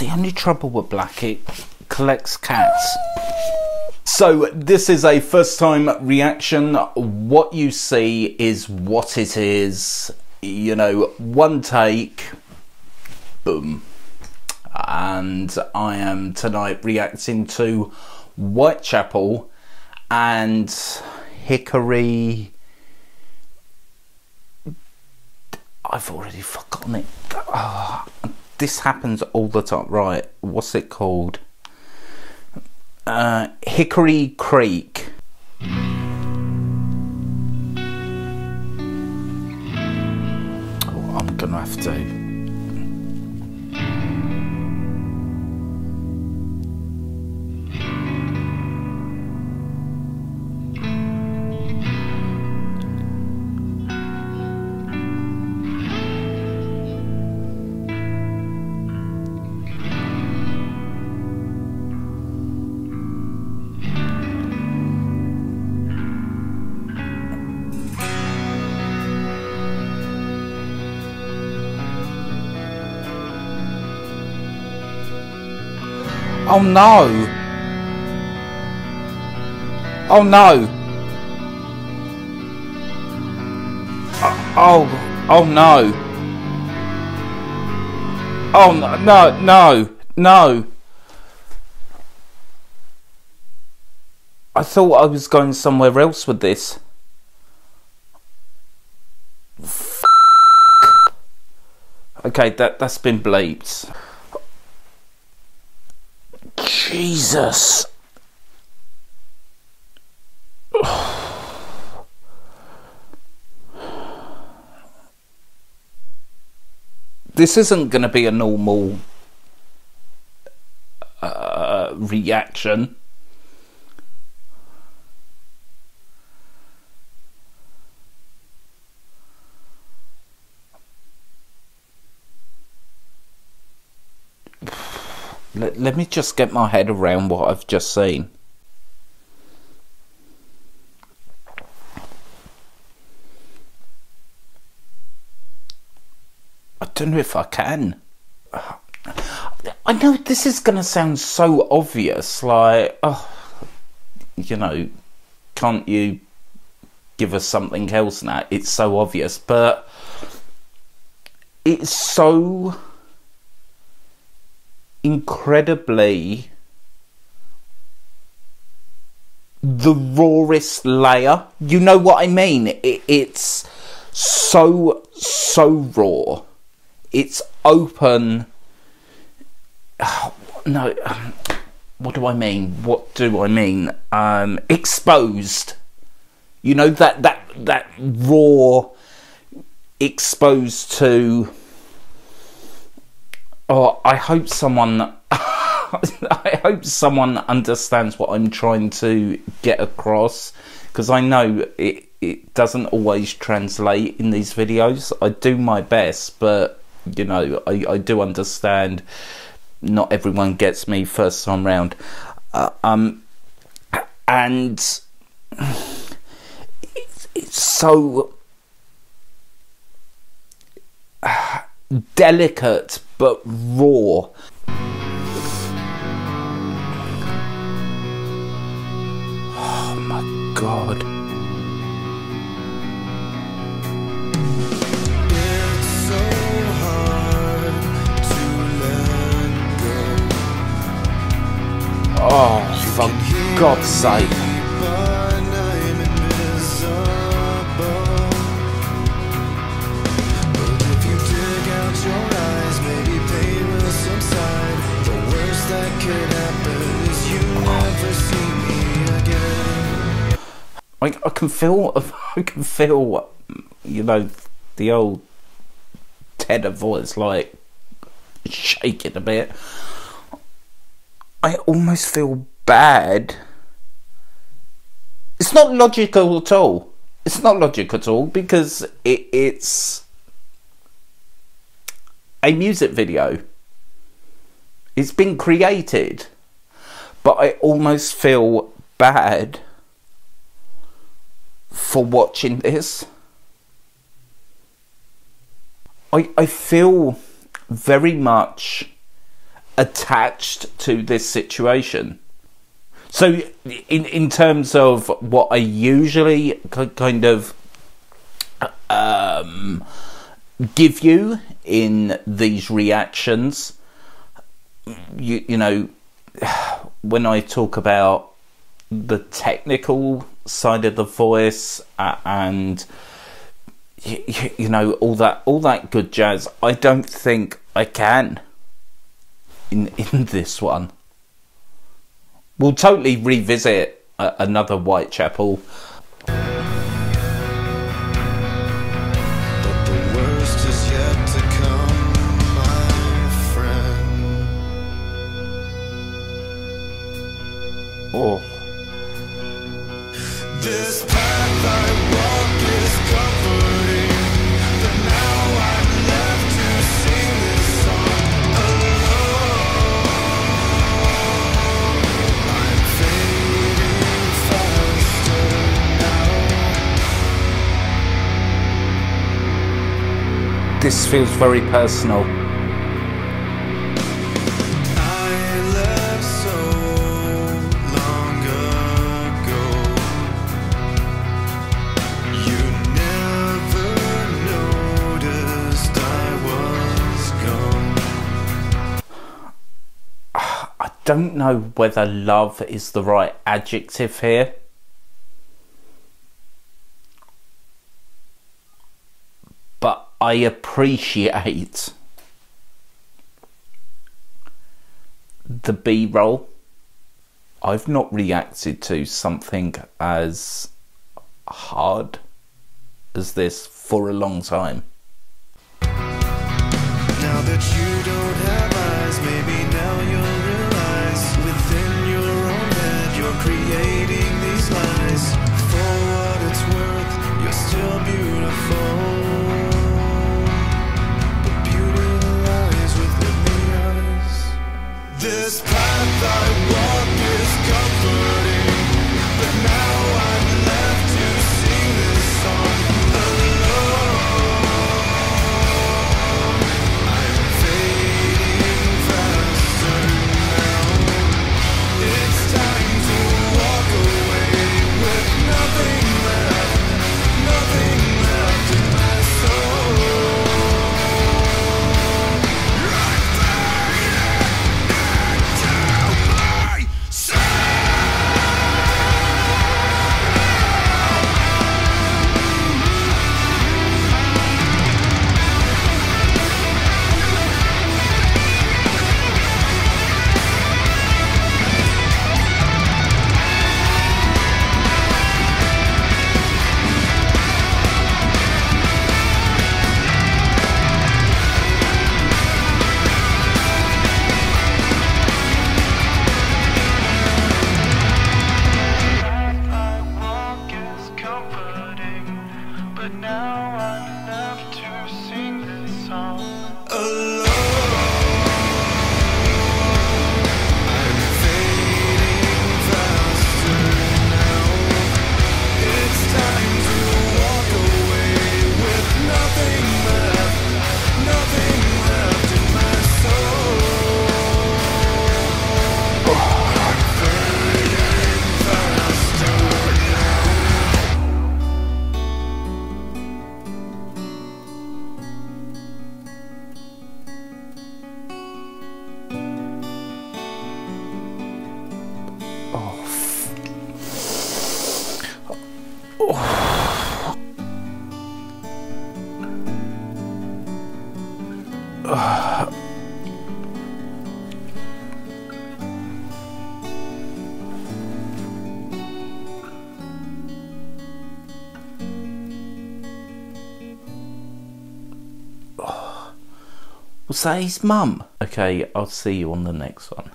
the only trouble with Black. It collects cats. So this is a first time reaction. What you see is what it is. You know, one take, boom. And I am tonight reacting to Whitechapel and Hickory. I've already forgotten it. Oh, this happens all the time. Right, what's it called? Uh, Hickory Creek. Oh no! Oh no! Oh, oh, oh no! Oh no, no, no, no! I thought I was going somewhere else with this. Okay, that that's been bleeped. Jesus. this isn't going to be a normal uh, reaction. Let, let me just get my head around what I've just seen. I don't know if I can. I know this is going to sound so obvious, like, oh, you know, can't you give us something else now? It's so obvious, but it's so incredibly the rawest layer. You know what I mean? It, it's so, so raw. It's open. Oh, no, um, what do I mean? What do I mean? Um, exposed. You know that that that raw, exposed to Oh, I hope someone. I hope someone understands what I'm trying to get across because I know it, it doesn't always translate in these videos. I do my best, but you know, I, I do understand not everyone gets me first time round. Uh, um, and it's, it's so delicate but raw. Oh my god. Oh, for God's sake. I, I can feel I can feel you know the old tenor voice like shaking a bit. I almost feel bad. It's not logical at all. It's not logical at all because it, it's a music video. It's been created, but I almost feel bad for watching this. I, I feel very much attached to this situation. So, in in terms of what I usually kind of um, give you in these reactions, you you know, when I talk about the technical side of the voice uh, and you, you know all that all that good jazz, I don't think I can in in this one. We'll totally revisit uh, another Whitechapel. Feels very personal. I don't know whether love is the right adjective here. But I appreciate the B roll. I've not reacted to something as hard as this for a long time. Was that his mum? Okay, I'll see you on the next one.